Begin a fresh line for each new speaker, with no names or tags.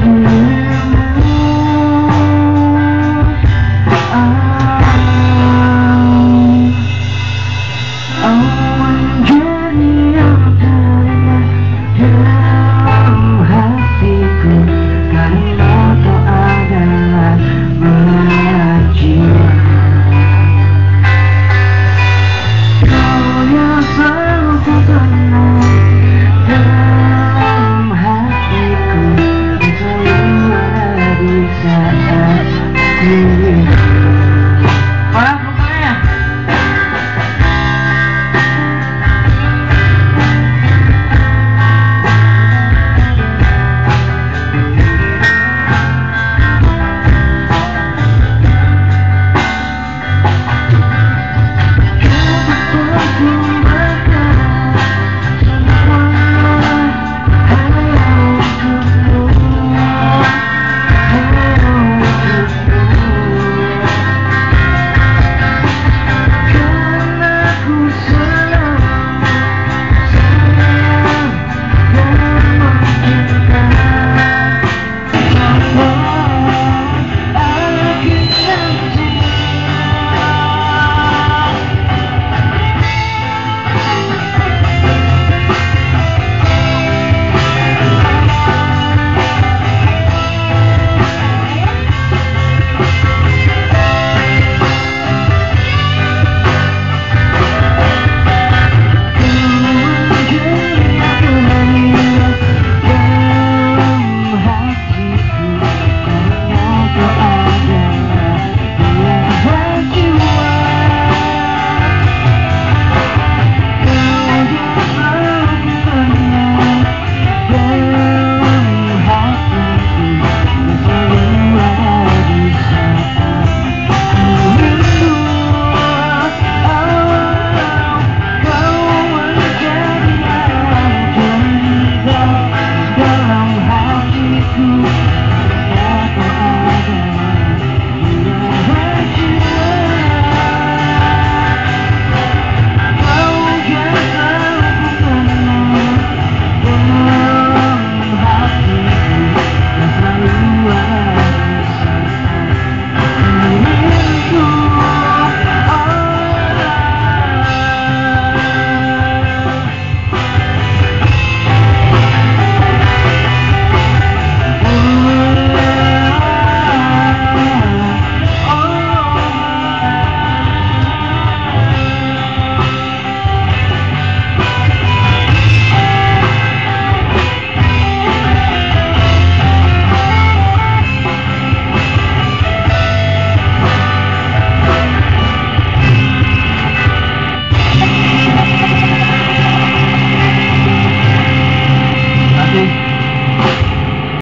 Mm-hmm.